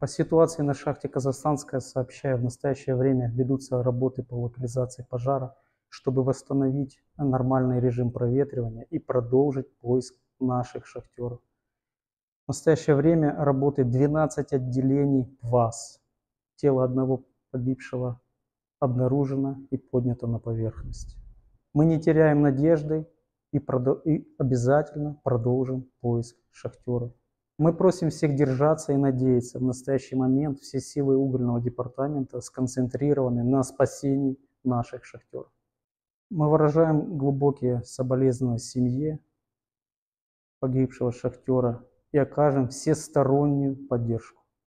По ситуации на шахте Казахстанская сообщаю, в настоящее время ведутся работы по локализации пожара, чтобы восстановить нормальный режим проветривания и продолжить поиск наших шахтеров. В настоящее время работает 12 отделений ВАЗ. Тело одного погибшего обнаружено и поднято на поверхность. Мы не теряем надежды и, и обязательно продолжим поиск шахтеров. Мы просим всех держаться и надеяться. В настоящий момент все силы угольного департамента сконцентрированы на спасении наших шахтеров. Мы выражаем глубокие соболезнования семье погибшего шахтера и окажем всестороннюю поддержку.